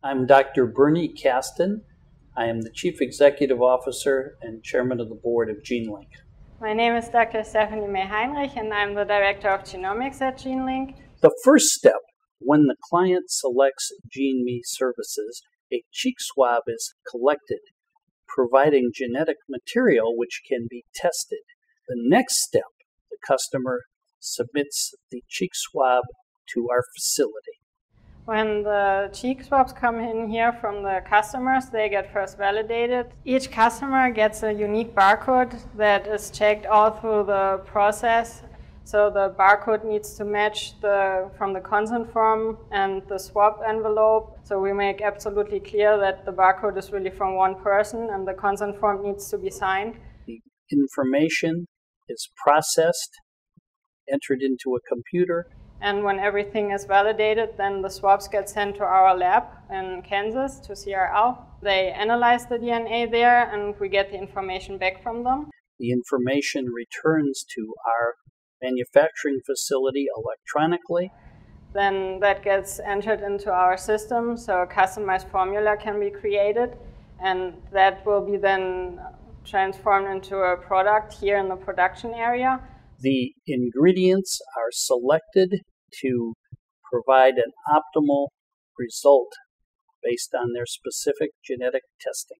I'm Dr. Bernie Kasten. I am the Chief Executive Officer and Chairman of the Board of GeneLink. My name is Dr. Stephanie May Heinrich, and I'm the Director of Genomics at GeneLink. The first step when the client selects GeneMe services, a cheek swab is collected, providing genetic material which can be tested. The next step, the customer submits the cheek swab to our facility. When the cheek swabs come in here from the customers, they get first validated. Each customer gets a unique barcode that is checked all through the process. So the barcode needs to match the from the consent form and the swab envelope. So we make absolutely clear that the barcode is really from one person and the consent form needs to be signed. The information is processed, entered into a computer, and when everything is validated, then the swabs get sent to our lab in Kansas to CRL. They analyze the DNA there and we get the information back from them. The information returns to our manufacturing facility electronically. Then that gets entered into our system so a customized formula can be created and that will be then transformed into a product here in the production area the ingredients are selected to provide an optimal result based on their specific genetic testing.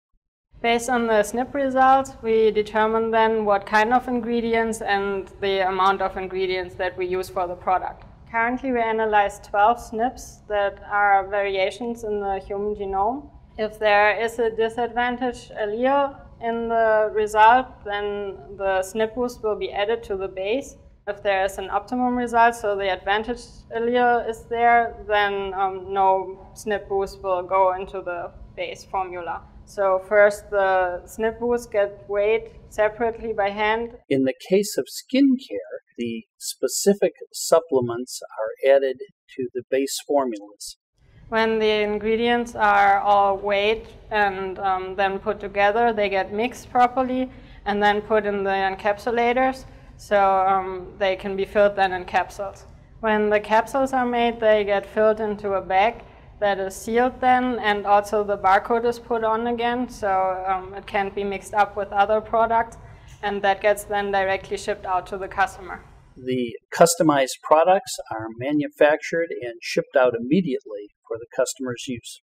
Based on the SNP results, we determine then what kind of ingredients and the amount of ingredients that we use for the product. Currently, we analyze 12 SNPs that are variations in the human genome. If there is a disadvantage allele in the result, then the SNP boost will be added to the base. If there is an optimum result, so the advantage allele is there, then um, no SNP boost will go into the base formula. So first the SNP boosts get weighed separately by hand. In the case of skincare, the specific supplements are added to the base formulas. When the ingredients are all weighed and um, then put together, they get mixed properly and then put in the encapsulators so um, they can be filled then in capsules. When the capsules are made, they get filled into a bag that is sealed then and also the barcode is put on again so um, it can't be mixed up with other products and that gets then directly shipped out to the customer. The customized products are manufactured and shipped out immediately for the customer's use.